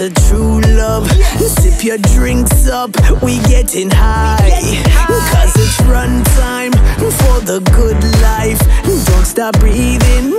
a true love. Yes. Sip your drinks up, we getting high. Cause it's run time for the good life. Don't stop breathing.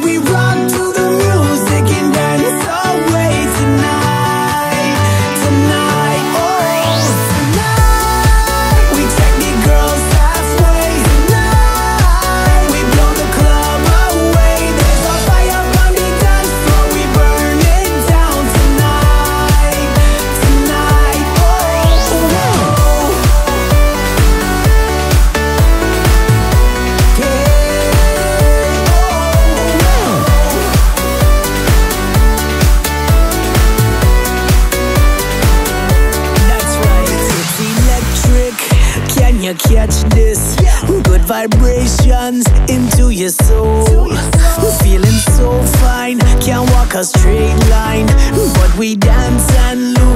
we run. you catch this? Good vibrations into your soul. Feeling so fine, can't walk a straight line, but we dance and lose.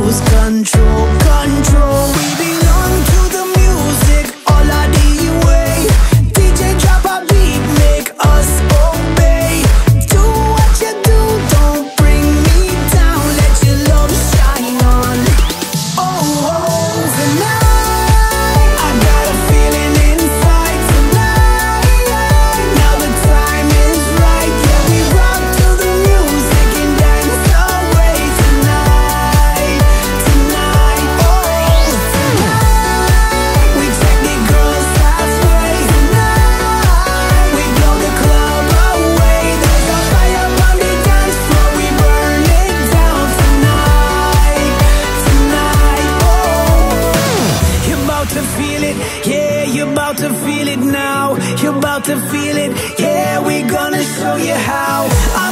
to feel it. Yeah, we're gonna show you how.